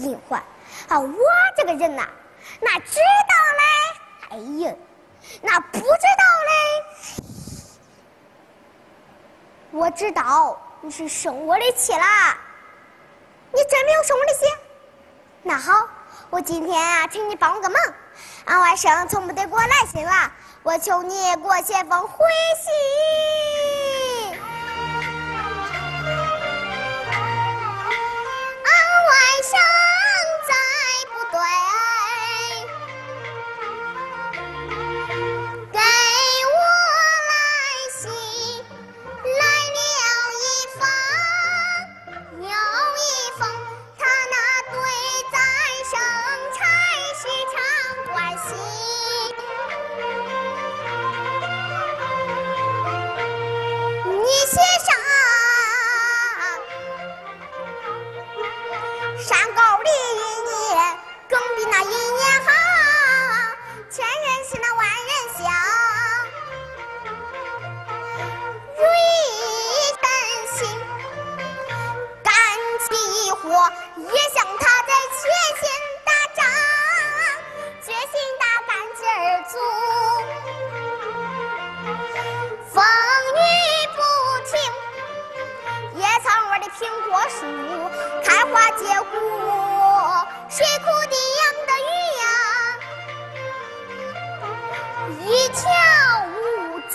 隐患。啊，我这个人呐，那知道嘞？哎呀，那不知道嘞。我知道你是生我的气啦，你真没有生我的气？那好，我今天啊，请你帮我个忙，俺外甥从不得给我来信了，我求你给我写封回信。也像他在决心打仗，决心打干劲儿足。风雨不停，野草窝的苹果树开花结果，水库的养的鱼呀，一条无尽。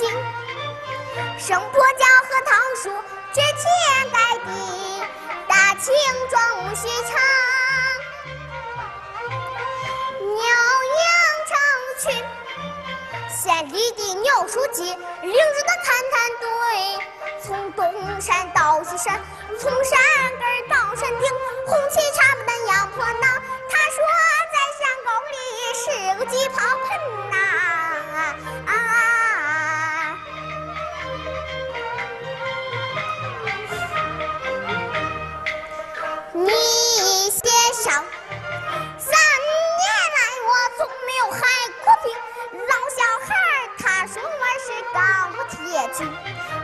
生婆家和桃树枝天盖地，大青壮许长。牛羊成群，县里的牛书记领着那探探队，从东山到西山，从山根到山顶，红旗插不但压破脑。他说在山沟里是个巨炮盆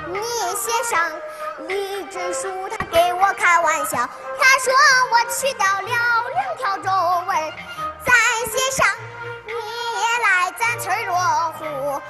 你写上李支书，他给我开玩笑，他说我去掉了两条皱纹，再写上你也来咱村落户。